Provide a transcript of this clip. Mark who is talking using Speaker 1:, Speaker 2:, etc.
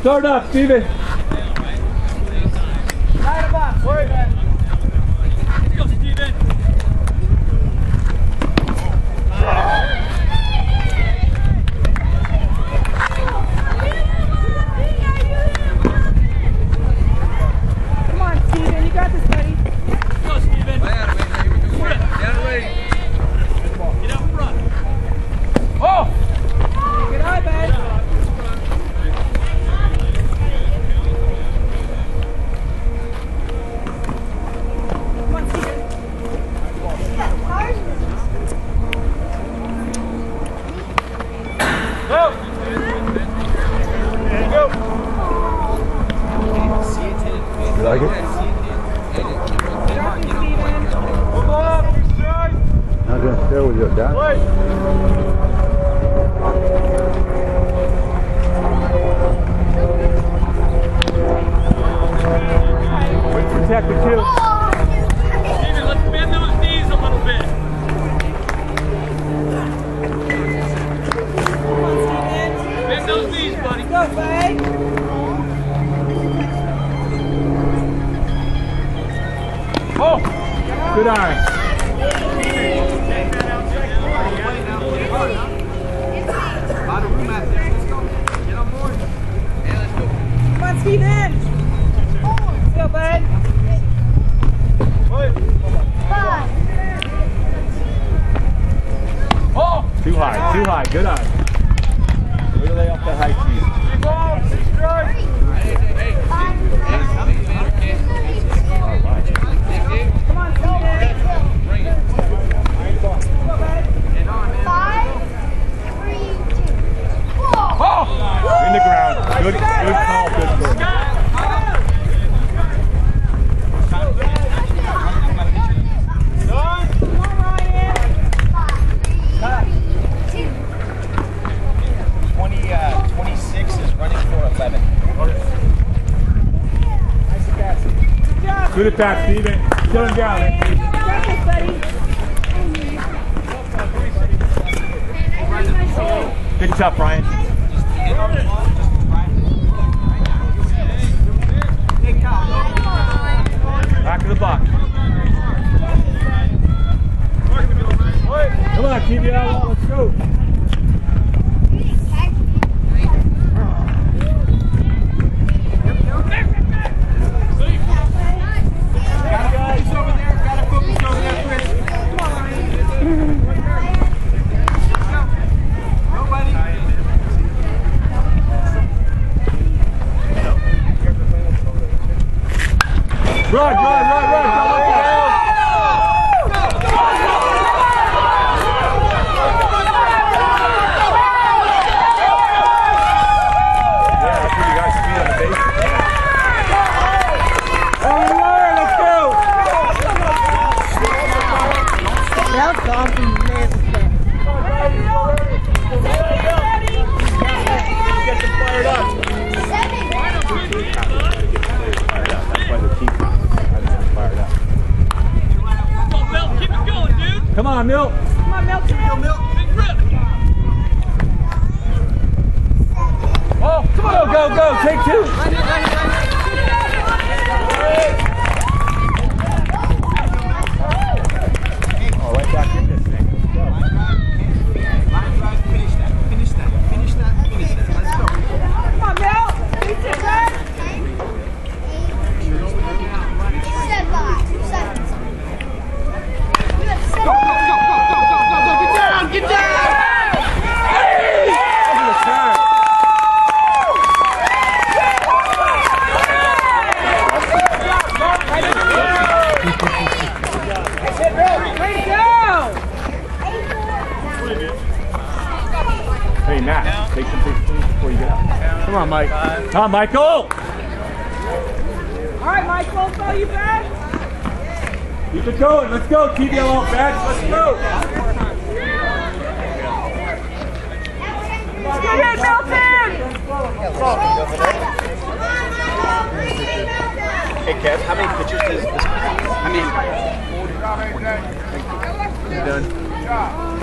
Speaker 1: Start up, Steven.
Speaker 2: Come on, Steven. You got this, buddy. Good eye, bud. Come on, Steven.
Speaker 1: You like it?
Speaker 2: Drop you, Steven.
Speaker 1: Not gonna stay with your dad. Protect the two.
Speaker 3: Steven, let's bend those knees a little bit.
Speaker 2: Come on, Steven.
Speaker 3: Bend those knees, buddy.
Speaker 2: Go, bud.
Speaker 1: Oh, good eye.
Speaker 2: Come on, Steven. Go, bud.
Speaker 1: Too high, too high. Good eye. Way to lay off that high speed.
Speaker 2: Come on, Steven. Go, bud.
Speaker 1: In the ground. Good, good call, good call.
Speaker 2: Come on, Ryan.
Speaker 4: 20, uh, 26 Uh, is running for 11.
Speaker 2: Good job.
Speaker 1: Good at that, Steven. Shut him down.
Speaker 2: Ryan. You got this, buddy.
Speaker 1: Good tough, Ryan. Back of the box. Come on, TBL, let's go. Run, run, run, run. Don't let's go. Get them fired up. That's meu. Take some big swings before you get out. Come on, Mike. Come on, Michael.
Speaker 2: All right, Michael. Throw you back.
Speaker 1: Keep it going. Let's go. TBL offense. Let's go.
Speaker 2: Get it, Milton.
Speaker 4: Hey, Kev, how many pitches does this? I mean,
Speaker 1: Done.